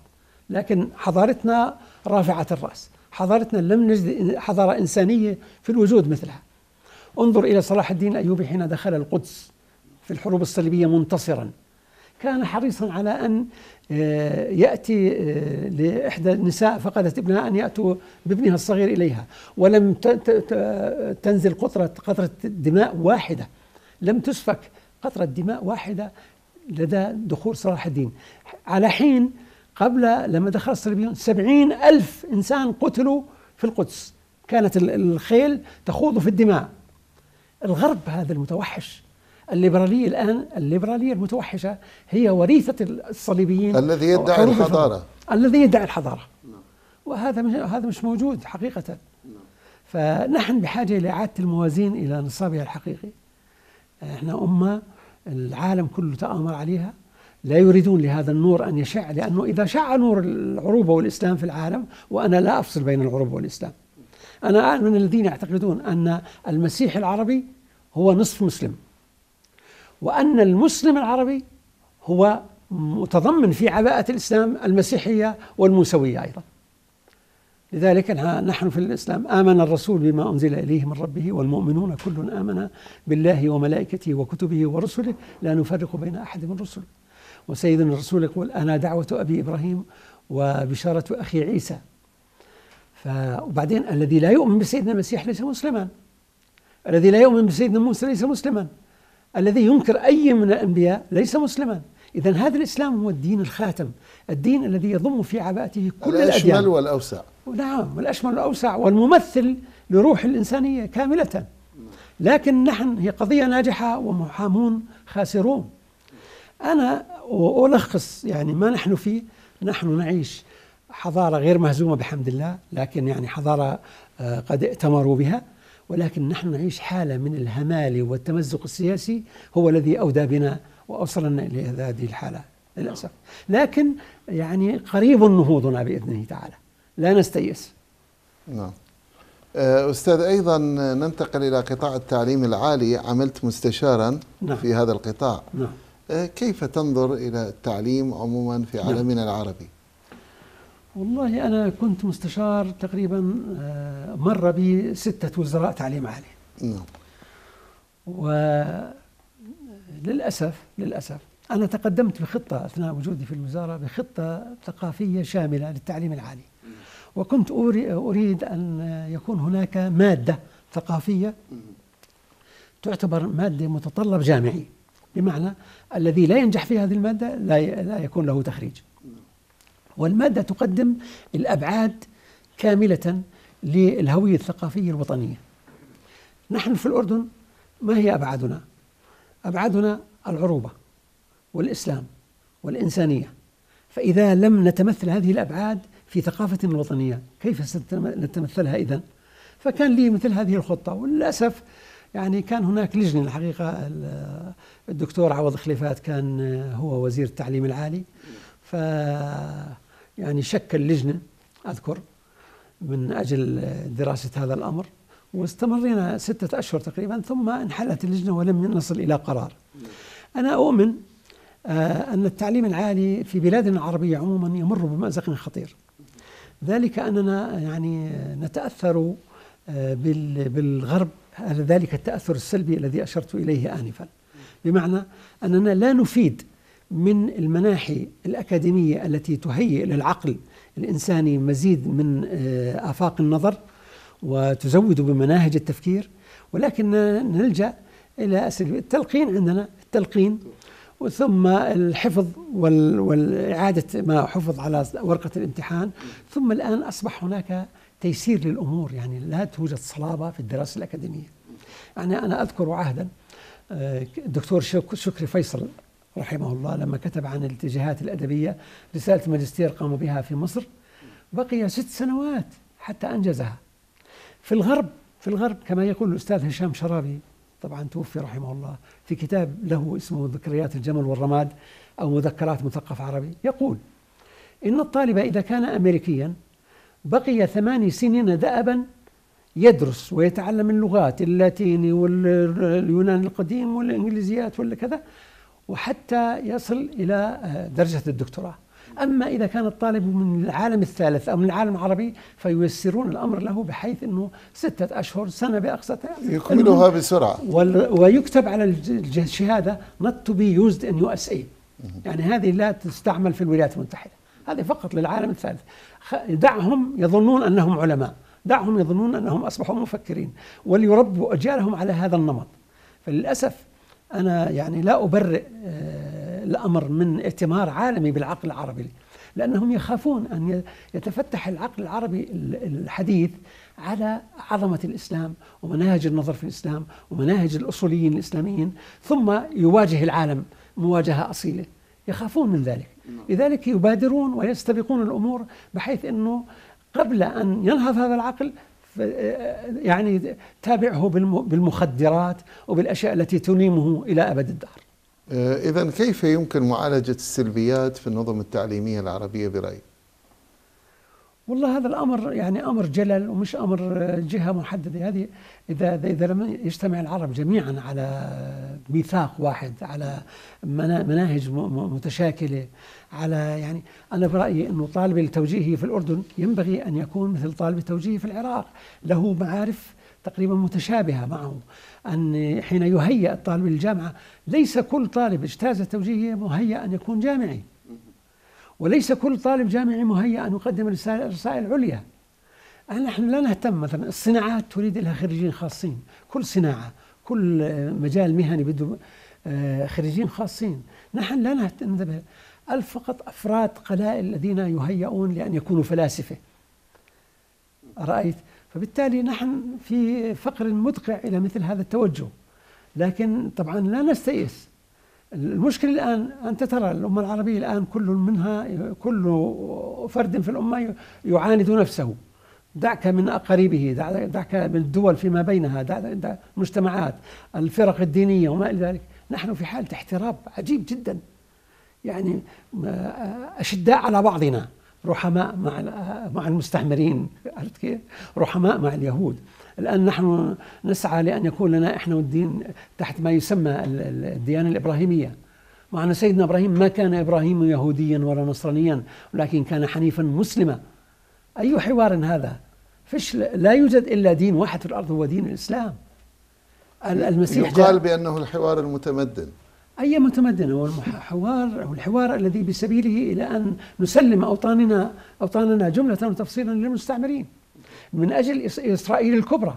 لكن حضارتنا رافعة الرأس. حضارتنا لم نجد حضارة إنسانية في الوجود مثلها. انظر إلى صلاح الدين الأيوبي حين دخل القدس في الحروب الصليبية منتصرا. كان حريصا على أن آه، يأتي آه، لإحدى النساء فقدت ابنها أن يأتوا بابنها الصغير إليها. ولم تنزل قطرة قطرة دماء واحدة. لم تسفك. قطرة دماء واحدة لدى دخول صلاح الدين. على حين قبل لما دخل الصليبيون سبعين ألف إنسان قتلوا في القدس. كانت الخيل تخوض في الدماء. الغرب هذا المتوحش. الليبرالية الآن الليبرالية المتوحشة هي وريثة الصليبيين. الذي يدعي الحضارة. الذي يدعي الحضارة. وهذا هذا مش موجود حقيقة. فنحن بحاجة لإعادة الموازين إلى نصابها الحقيقي. إحنا أمة العالم كله تآمر عليها. لا يريدون لهذا النور أن يشع لأنه إذا شع نور العروبة والإسلام في العالم وأنا لا أفصل بين العروبة والإسلام. أنا من الذين يعتقدون أن المسيح العربي هو نصف مسلم وأن المسلم العربي هو متضمن في عباءة الإسلام المسيحية والموسوية أيضا. لذلك نحن في الإسلام آمن الرسول بما أنزل إليه من ربه والمؤمنون كل آمن بالله وملائكته وكتبه ورسله لا نفرق بين أحد من رسله. وسيدنا الرسول يقول أنا دعوة أبي إبراهيم وبشارة أخي عيسى. وبعدين الذي لا يؤمن بسيدنا المسيح ليس مسلما. الذي لا يؤمن بسيدنا موسى ليس مسلما. الذي ينكر أي من الأنبياء ليس مسلما. إذا هذا الإسلام هو الدين الخاتم الدين الذي يضم في عباءته كل الأديان. الأشمل والأوسع. نعم الأشمل والأوسع والممثل لروح الإنسانية كاملة. لكن نحن هي قضية ناجحة ومحامون خاسرون. أنا ألخص يعني ما نحن فيه. نحن نعيش حضارة غير مهزومة بحمد الله لكن يعني حضارة آه، قد ائتمروا بها. ولكن نحن نعيش حالة من الهمال والتمزق السياسي هو الذي أودى بنا وأوصلنا إلى هذه الحالة للأسف. لكن يعني قريب نهوضنا بإذنه تعالى. لا نستيأس. نعم. آه، أستاذ أيضا ننتقل إلى قطاع التعليم العالي. عملت مستشارا نعم. في هذا القطاع. نعم. آه، كيف تنظر إلى التعليم عموما في نعم. عالمنا العربي؟ والله أنا كنت مستشار تقريبا آه، مر بي ستة وزراء تعليم عالي. نعم. وللأسف للأسف أنا تقدمت بخطة أثناء وجودي في الوزارة بخطة ثقافية شاملة للتعليم العالي. وكنت أريد أن يكون هناك مادة ثقافية تعتبر مادة متطلب جامعي بمعنى الذي لا ينجح في هذه المادة لا يكون له تخريج. والمادة تقدم الأبعاد كاملة للهوية الثقافية الوطنية. نحن في الأردن ما هي أبعادنا؟ أبعادنا العروبة والإسلام والإنسانية. فإذا لم نتمثل هذه الأبعاد في ثقافتنا الوطنية كيف سنتمثلها إذن؟ فكان لي مثل هذه الخطة وللأسف يعني كان هناك لجنة الحقيقة الدكتور عوض خليفات كان هو وزير التعليم العالي. ف يعني شكل لجنة أذكر من أجل دراسة هذا الأمر. واستمرينا ستة أشهر تقريبا ثم انحلت اللجنة ولم نصل إلى قرار. أنا أؤمن آه، أن التعليم العالي في بلادنا العربية عموما يمر بمأزق خطير. ذلك أننا يعني نتأثر آه، بالغرب ذلك التأثر السلبي الذي أشرت إليه آنفا. بمعنى أننا لا نفيد من المناحي الأكاديمية التي تهيئ للعقل الإنساني مزيد من آه، آفاق النظر وتزود بمناهج التفكير ولكن نلجأ إلى التلقين عندنا التلقين ثم الحفظ والإعادة ما حفظ على ورقة الامتحان ثم الآن أصبح هناك تيسير للأمور يعني لا توجد صلابة في الدراسة الأكاديمية. يعني أنا أذكر عهدا آه، الدكتور شكري فيصل رحمه الله لما كتب عن الاتجاهات الأدبية رسالة ماجستير قام بها في مصر بقي ست سنوات حتى أنجزها. في الغرب في الغرب كما يقول الأستاذ هشام شرابي طبعا توفي رحمه الله في كتاب له اسمه ذكريات الجمل والرماد أو مذكرات مثقف عربي يقول إن الطالب إذا كان أمريكيا بقي ثماني سنين دأبا يدرس ويتعلم اللغات اللاتيني واليوناني القديم والإنجليزيات ولا كذا وحتى يصل إلى درجة الدكتوراه. أما إذا كان الطالب من العالم الثالث أو من العالم العربي فييسرون الأمر له بحيث أنه ستة أشهر سنة بأقصى يكملها بسرعة. ويكتب على الشهادة not to be used in USA يعني هذه لا تستعمل في الولايات المتحدة. هذه فقط للعالم الثالث. دعهم يظنون أنهم علماء. دعهم يظنون أنهم أصبحوا مفكرين. وليربوا أجيالهم على هذا النمط. فللأسف أنا يعني لا أبرئ آه، الأمر من ائتمار عالمي بالعقل العربي لأنهم يخافون أن يتفتح العقل العربي الحديث على عظمة الإسلام ومناهج النظر في الإسلام ومناهج الأصوليين الإسلاميين ثم يواجه العالم مواجهة أصيلة. يخافون من ذلك. لذلك يبادرون ويستبقون الأمور بحيث أنه قبل أن ينهض هذا العقل يعني تابعه بالمخدرات وبالأشياء التي تنيمه إلى أبد الدهر. آه، اذا كيف يمكن معالجة السلبيات في النظم التعليمية العربية برأيك؟ والله هذا الأمر يعني أمر جلل ومش أمر جهة محددة. هذه إذا إذا لم يجتمع العرب جميعا على ميثاق واحد على مناهج متشاكلة على يعني أنا برأيي إنه طالب التوجيهي في الأردن ينبغي أن يكون مثل طالب التوجيهي في العراق. له معارف تقريبا متشابهة معه. أن حين يهيئ الطالب للجامعه ليس كل طالب اجتاز التوجيهي مهيئ أن يكون جامعي. وليس كل طالب جامعي مهيأ أن يقدم رسائل عليا. نحن لا نهتم مثلا الصناعات تريد لها خريجين خاصين. كل صناعة كل مجال مهني بده آه، خريجين خاصين. نحن لا نهتم فقط أفراد قلائل الذين يهيئون لأن يكونوا فلاسفة؟ رأيت؟ فبالتالي نحن في فقر مدقع إلى مثل هذا التوجه. لكن طبعا لا نستيئس المشكلة الآن أنت ترى الأمة العربية الآن كل منها كل فرد في الأمة يعاند نفسه. دعك من أقاربه دعك من الدول فيما بينها دع المجتمعات الفرق الدينية وما إلى ذلك. نحن في حالة احتراب عجيب جدا. يعني أشداء على بعضنا. رحماء مع مع المستعمرين عرفت كيف؟ رحماء مع اليهود. الآن نحن نسعى لأن يكون لنا إحنا والدين تحت ما يسمى الديانة الإبراهيمية. مع أن سيدنا إبراهيم ما كان إبراهيم يهوديا ولا نصرانيا ولكن كان حنيفا مسلما. أي حوار هذا؟ فيش لا يوجد إلا دين واحد في الأرض هو دين الإسلام. المسيح يقال بأنه الحوار المتمدن. أي متمدن هو الحوار أو الحوار الذي بسبيله إلى أن نسلم أوطاننا أوطاننا جملة وتفصيلا للمستعمرين من أجل إسرائيل الكبرى.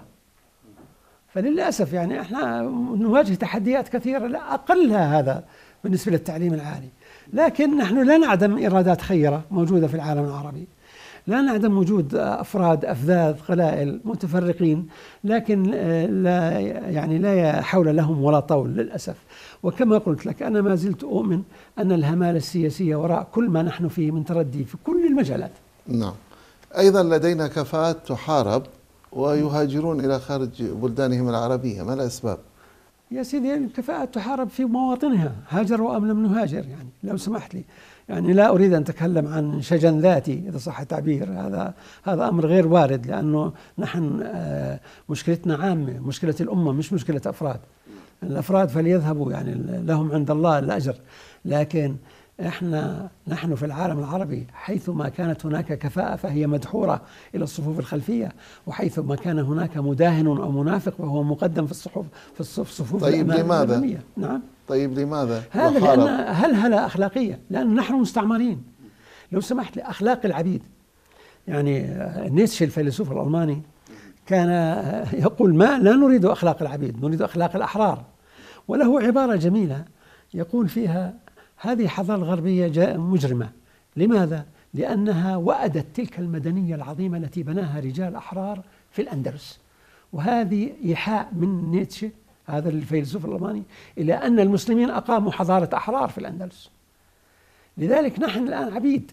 فللأسف يعني إحنا نواجه تحديات كثيرة لا أقلها هذا بالنسبة للتعليم العالي. لكن نحن لا نعدم إرادات خيرة موجودة في العالم العربي. لا نعدم وجود أفراد أفذاذ قلائل متفرقين لكن لا يعني لا حول لهم ولا طول للأسف وكما قلت لك أنا ما زلت أؤمن أن الهمالة السياسية وراء كل ما نحن فيه من تردي في كل المجالات. نعم. أيضا لدينا كفاءات تحارب ويهاجرون إلى خارج بلدانهم العربية، ما الأسباب؟ يا سيدي الكفاءات تحارب في مواطنها، هاجروا أم لم نهاجر يعني لو سمحت لي. يعني لا أريد أن أتكلم عن شجن ذاتي إذا صح التعبير. هذا هذا أمر غير وارد لأنه نحن آه، مشكلتنا عامة مشكلة الأمة مش مشكلة أفراد. الأفراد فليذهبوا يعني لهم عند الله الأجر. لكن إحنا نحن في العالم العربي حيثما كانت هناك كفاءة فهي مدحورة إلى الصفوف الخلفية. وحيثما كان هناك مداهن أو منافق فهو مقدم في الصفوف في الصفوف طيب لماذا؟ نعم. طيب لماذا؟ هذا لأن هلهلة أخلاقية؟ لأن نحن مستعمرين. لو سمحت لي أخلاق العبيد. يعني نيتشه الفيلسوف الألماني كان يقول ما لا نريد أخلاق العبيد نريد أخلاق الأحرار. وله عبارة جميلة يقول فيها هذه حضارة الغربية جاء مجرمة. لماذا؟ لأنها وأدت تلك المدنية العظيمة التي بناها رجال أحرار في الأندلس. وهذه إيحاء من نيتشه هذا الفيلسوف الألماني إلى أن المسلمين أقاموا حضارة أحرار في الأندلس. لذلك نحن الآن عبيد.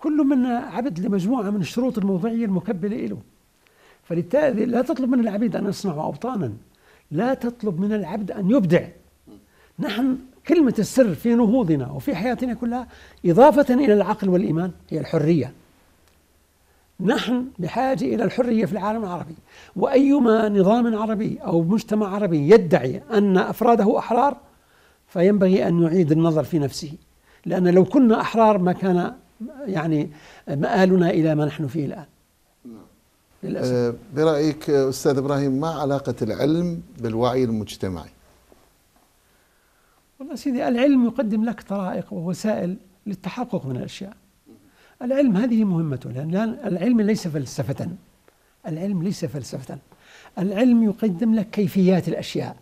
كل منا عبد لمجموعة من الشروط الموضوعية المكبلة له فلذلك لا تطلب من العبيد أن يصنعوا أوطانا. لا تطلب من العبد أن يبدع. نحن كلمة السر في نهوضنا وفي حياتنا كلها إضافة إلى العقل والإيمان هي الحرية. نحن بحاجة إلى الحرية في العالم العربي. وأيما نظام عربي أو مجتمع عربي يدعي أن أفراده أحرار فينبغي أن يعيد النظر في نفسه. لأن لو كنا أحرار ما كان يعني مآلنا إلى ما نحن فيه الآن. للأسف. أه، برأيك أستاذ إبراهيم ما علاقة العلم بالوعي المجتمعي؟ والله سيدي العلم يقدم لك طرائق ووسائل للتحقق من الأشياء. العلم هذه مهمته لأن العلم ليس فلسفة. العلم ليس فلسفة. العلم يقدم لك كيفيات الأشياء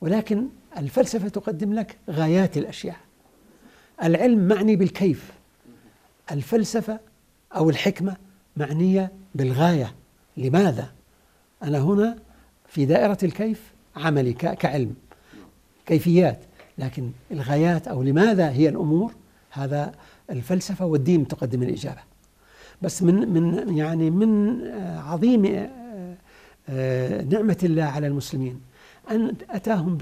ولكن الفلسفة تقدم لك غايات الأشياء. العلم معني بالكيف. الفلسفة أو الحكمة معنية بالغاية. لماذا؟ أنا هنا في دائرة الكيف عملي كعلم. كيفيات. لكن الغايات أو لماذا هي الأمور؟ هذا الفلسفة والدين تقدم الإجابة. بس من من يعني من عظيم آه، آه، نعمة الله على المسلمين أن أتاهم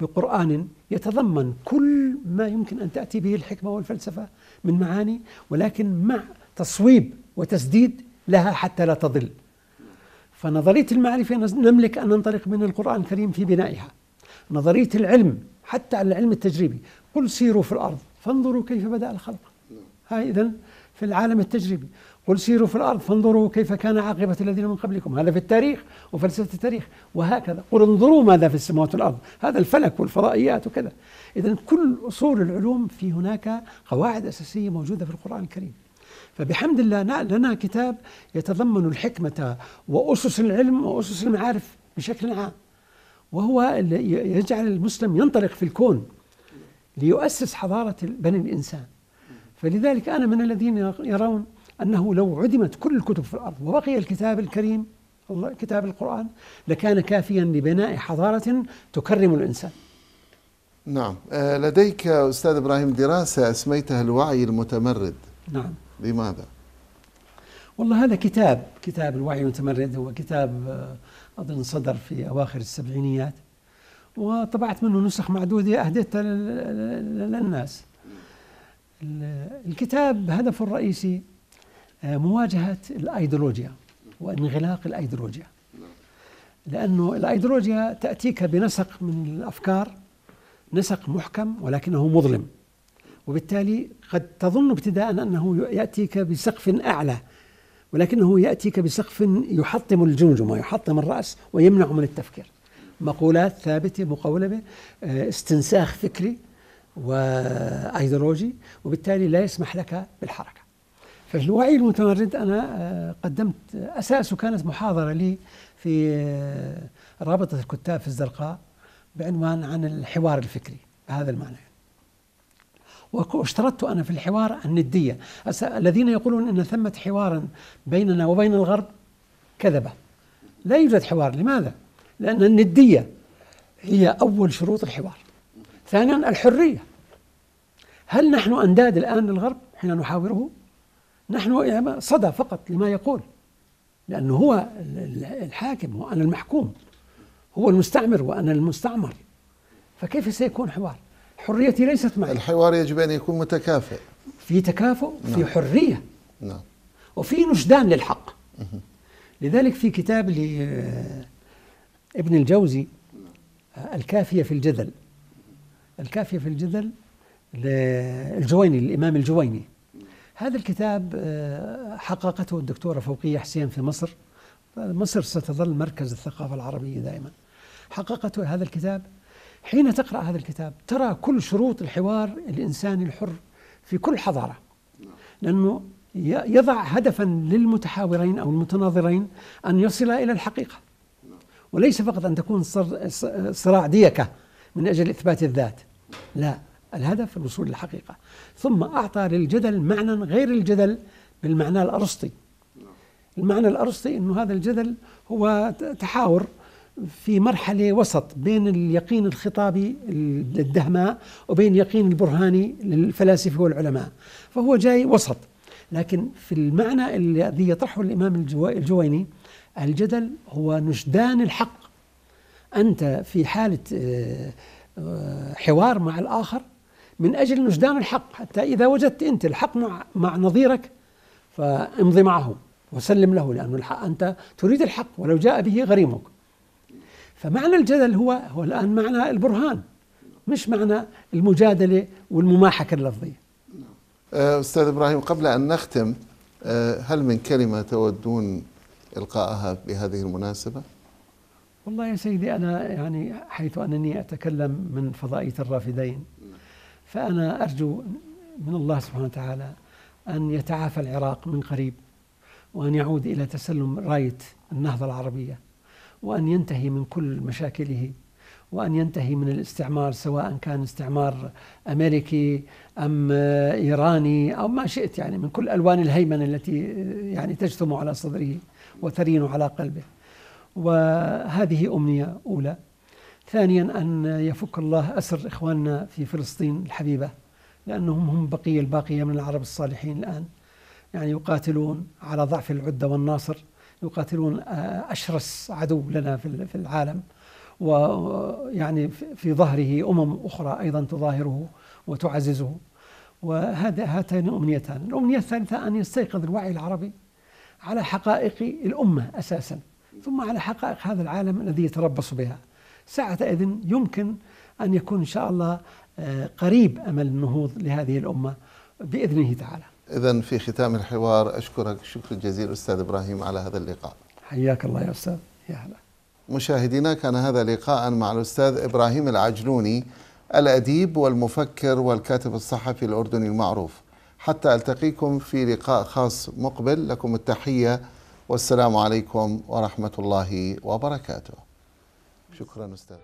بقرآن يتضمن كل ما يمكن أن تأتي به الحكمة والفلسفة من معاني ولكن مع تصويب وتسديد لها حتى لا تضل. فنظرية المعرفة نملك أن ننطلق من القرآن الكريم في بنائها. نظرية العلم حتى العلم التجريبي. قل سيروا في الأرض فانظروا كيف بدأ الخلق. هاي إذن في العالم التجريبي. قل سيروا في الأرض فانظروا كيف كان عاقبة الذين من قبلكم. هذا في التاريخ وفلسفة التاريخ وهكذا. قل انظروا ماذا في السماوات والأرض. هذا الفلك والفضائيات وكذا. إذا كل أصول العلوم في هناك قواعد أساسية موجودة في القرآن الكريم. فبحمد الله لنا كتاب يتضمن الحكمة وأسس العلم وأسس المعارف بشكل عام. وهو يجعل المسلم ينطلق في الكون ليؤسس حضارة بني الإنسان. فلذلك أنا من الذين يرون أنه لو عدمت كل الكتب في الأرض وبقي الكتاب الكريم كتاب القرآن لكان كافيا لبناء حضارة تكرم الإنسان. نعم. آه، لديك أستاذ إبراهيم دراسة أسميتها الوعي المتمرد. نعم. لماذا؟ والله هذا كتاب كتاب الوعي المتمرد هو كتاب آه، أظن صدر في أواخر السبعينيات وطبعت منه نسخ معدودة أهديتها للناس. الكتاب هدفه الرئيسي آه، مواجهة الأيديولوجيا وانغلاق الأيديولوجيا. لأنه الأيديولوجيا تأتيك بنسق من الأفكار نسق محكم ولكنه مظلم. وبالتالي قد تظن ابتداء أنه يأتيك بسقف أعلى ولكنه يأتيك بسقف يحطم الجمجمة يحطم الرأس ويمنع من التفكير. مقولات ثابتة مقولبة آه، استنساخ فكري وأيديولوجي وبالتالي لا يسمح لك بالحركة. فالوعي المتمرد أنا آه، قدمت أساسه كانت محاضرة لي في آه، رابطة الكتاب في الزرقاء بعنوان عن الحوار الفكري بهذا المعنى. واشترطت أنا في الحوار الندية. الذين يقولون أن ثمة حوارا بيننا وبين الغرب كذبة. لا يوجد حوار. لماذا؟ لأن الندية هي أول شروط الحوار. ثانيا الحرية. هل نحن أنداد الآن للغرب حين نحاوره؟ نحن صدى فقط لما يقول لأنه هو الحاكم وأنا المحكوم هو المستعمر وأنا المستعمر. فكيف سيكون حوار؟ حريتي ليست معي. الحوار يجب أن يكون متكافئ. في تكافؤ في نعم. حرية. نعم. وفي نشدان للحق. لذلك في كتاب لابن الجوزي الكافية في الجدل. الكافية في الجدل للجويني الإمام الجويني. هذا الكتاب آه، حققته الدكتورة فوقية حسين في مصر. مصر ستظل مركز الثقافة العربية دائما. حققته هذا الكتاب. حين تقرأ هذا الكتاب ترى كل شروط الحوار الإنساني الحر في كل حضارة. لأنه يضع هدفا للمتحاورين أو المتناظرين أن يصلا إلى الحقيقة. وليس فقط أن تكون صراع ديكة من أجل إثبات الذات. لا الهدف الوصول للحقيقة. ثم أعطى للجدل معنى غير الجدل بالمعنى الأرسطي. المعنى الأرسطي أنه هذا الجدل هو تحاور في مرحلة وسط بين اليقين الخطابي للدهماء وبين اليقين البرهاني للفلاسفة والعلماء. فهو جاي وسط. لكن في المعنى الذي يطرحه الإمام الجويني الجدل هو نشدان الحق. أنت في حالة آه، حوار مع الآخر من أجل نجدان الحق. حتى إذا وجدت أنت الحق مع, مع نظيرك فامضي معه وسلم له لأنه الحق أنت تريد الحق ولو جاء به غريمك. فمعنى الجدل هو هو الآن معنى البرهان مش معنى المجادلة والمماحكة اللفظية. أه، أستاذ إبراهيم قبل أن نختم أه، هل من كلمة تودون إلقاءها بهذه المناسبة؟ والله يا سيدي أنا يعني حيث أنني أتكلم من فضائية الرافدين فأنا أرجو من الله سبحانه وتعالى أن يتعافى العراق من قريب وأن يعود إلى تسلم راية النهضة العربية وأن ينتهي من كل مشاكله وأن ينتهي من الاستعمار سواء كان استعمار أمريكي أم إيراني أو ما شئت يعني من كل ألوان الهيمنة التي يعني تجثم على صدره وترين على قلبه. وهذه أمنية أولى. ثانيا أن يفك الله أسر إخواننا في فلسطين الحبيبة لأنهم هم بقية الباقية من العرب الصالحين الآن. يعني يقاتلون على ضعف العدة والناصر يقاتلون أشرس عدو لنا في العالم. ويعني في ظهره أمم أخرى أيضا تظاهره وتعززه. وهذا هاتان أمنيتان الأمنية الثالثة أن يستيقظ الوعي العربي على حقائق الأمة أساسا. ثم على حقائق هذا العالم الذي يتربص بها. ساعتئذ يمكن أن يكون إن شاء الله آه، قريب أمل النهوض لهذه الأمة بإذنه تعالى. إذا في ختام الحوار أشكرك شكر جزيل أستاذ إبراهيم على هذا اللقاء. حياك الله يا أستاذ. يا هلا. مشاهدينا كان هذا لقاء مع الأستاذ إبراهيم العجلوني الأديب والمفكر والكاتب الصحفي الأردني المعروف. حتى ألتقيكم في لقاء خاص مقبل. لكم التحية والسلام عليكم ورحمة الله وبركاته. شكرا أستاذ.